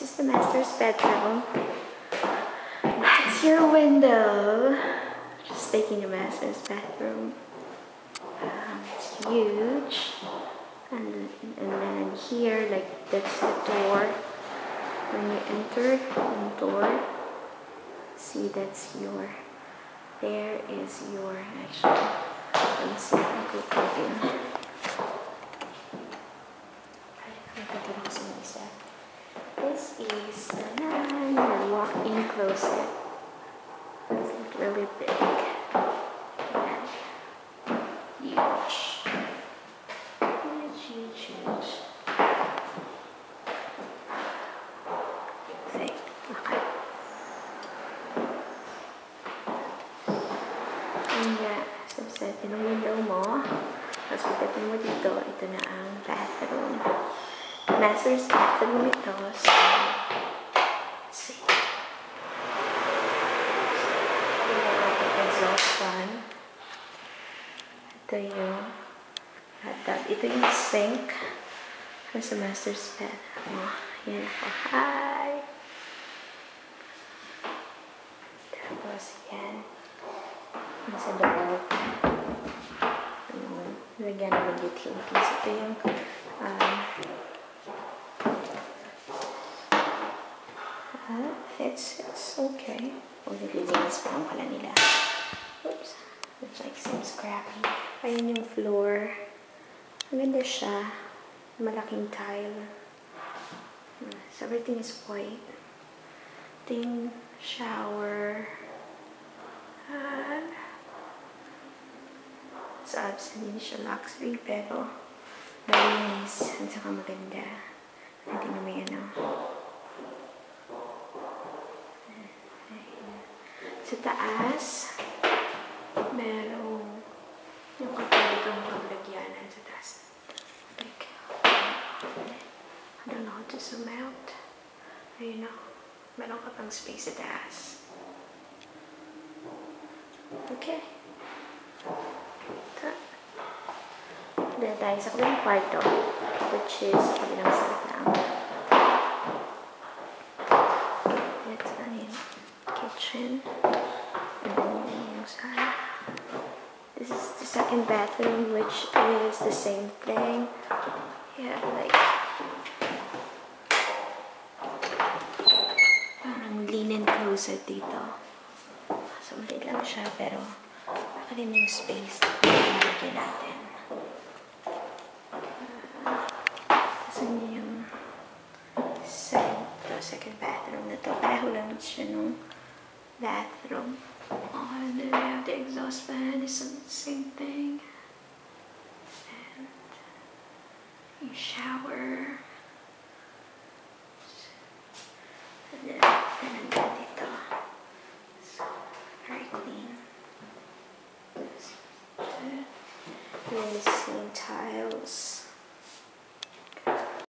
This is the master's bedroom. That's your window. Just taking the master's bedroom. Um, it's huge. And, and then here, like, that's the door. When you enter the door, see that's your, there is your, actually, let me see, I'll go is tanan, your walk-in closet. It's like really big. Ayan. Huge. Huge, huge, huge. Okay. Okay. And uh, subset yun ang window mo. Tapos pagdating mo dito, ito na ang bathroom. Master's bathroom ito. So, let's see. Ito yung ating exhaust fan. Ito yung bathtub. Ito yung sink. Ano sa master's bathroom. Oh, yan ako. Hi! Tapos yan. Nasa loob. Um, lagyan ng utilities. Ito yung um, uh, it's, it's okay. Pa pala nila. Oops. Looks like seems crappy. Ayun yung floor. Maganda siya. Malaking tile. So everything is white. Ito yung shower. And sa abs, hindi siya luxury, pero malinis. At saka maganda. Hindi na may ano. Sa taas, merong zoom out. Ayun na. Meron ka pang space sa taas. Okay. Ta- Dahil tayo sa kabilang kwarto, which is sa kabilang side lang. That's ano yun, kitchen. And then yung sala. This is the second bathroom, which is the same thing. Yeah, like, closet dito. So, maliit lang siya, pero yung space na natin. Yung second, bathroom na to. Pareho lang siya nung bathroom. Oh, and then we have the exhaust fan. It's the same thing. And yung shower. And then, and then dito. So, very clean. Same tiles.